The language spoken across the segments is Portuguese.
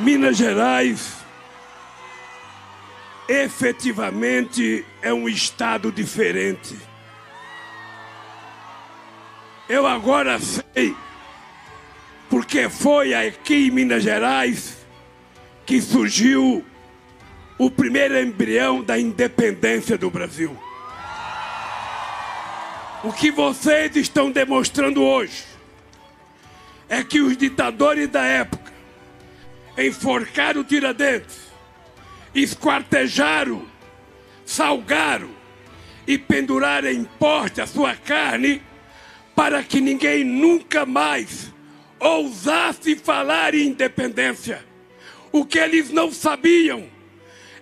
Minas Gerais efetivamente é um estado diferente. Eu agora sei porque foi aqui em Minas Gerais que surgiu o primeiro embrião da independência do Brasil. O que vocês estão demonstrando hoje é que os ditadores da época enforcaram Tiradentes, esquartejaram, salgaram e penduraram em porte a sua carne para que ninguém nunca mais ousasse falar em independência. O que eles não sabiam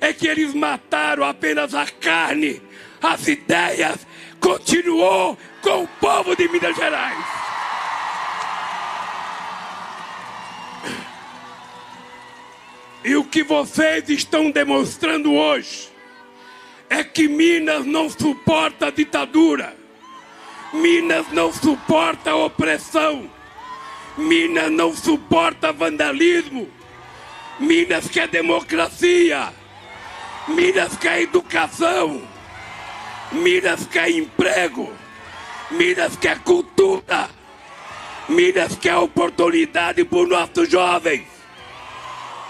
é que eles mataram apenas a carne, as ideias, continuou com o povo de Minas Gerais. Que vocês estão demonstrando hoje é que Minas não suporta a ditadura. Minas não suporta a opressão. Minas não suporta vandalismo. Minas quer democracia. Minas quer educação. Minas quer emprego. Minas quer cultura. Minas quer oportunidade para os nossos jovens.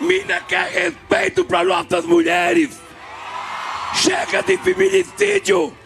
Minas quer respeito para nossas mulheres. Chega de feminicídio.